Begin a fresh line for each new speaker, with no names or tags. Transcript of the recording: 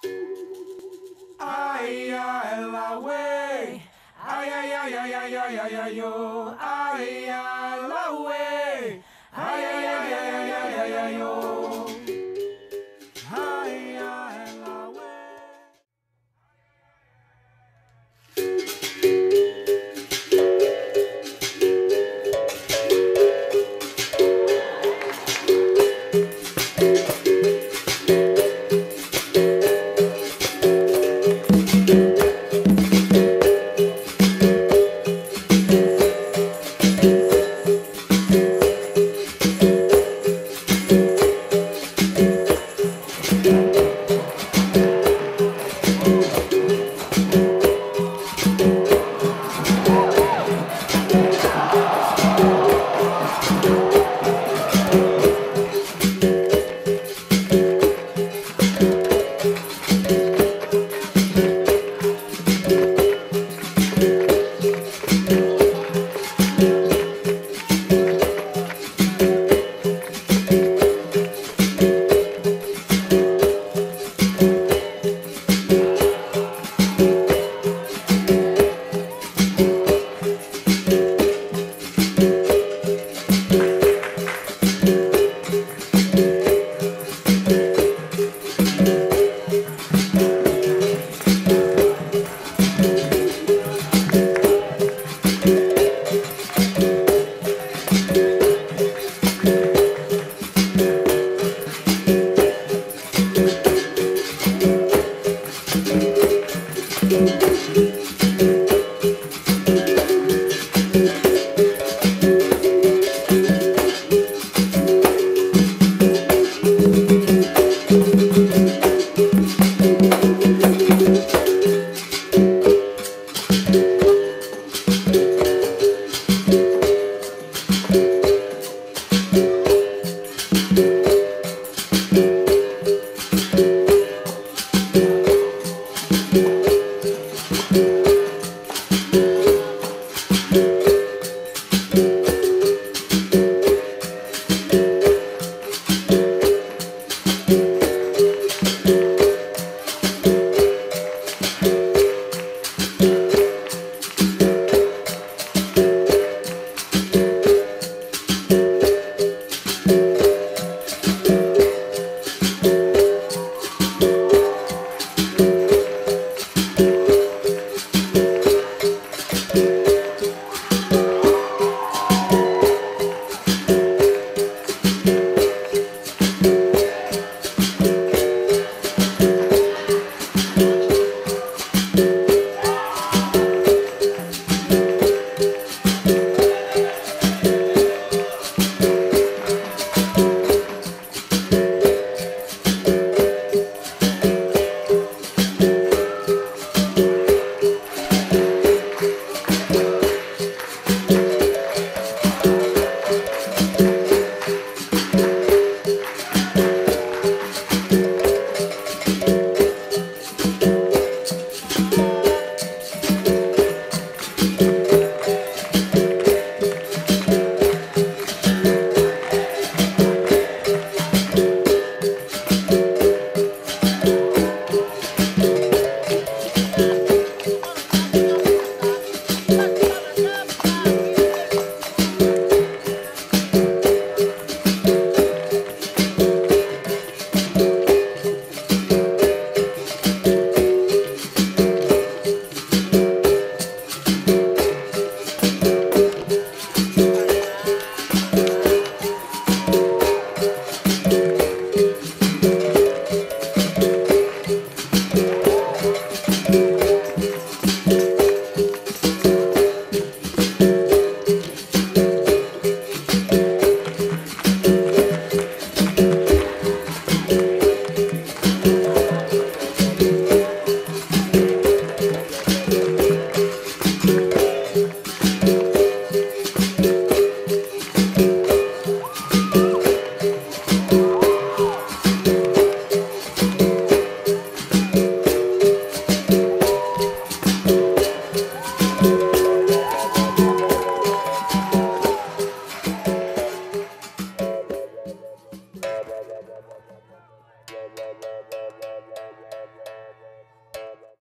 Ay, ay, la way. Ay, ay, ay, ay, ay, ay, ay, ay, yo. Ay, ay, la way. Ay, ay, ay, ay, ay, ay, ay, ay, yo.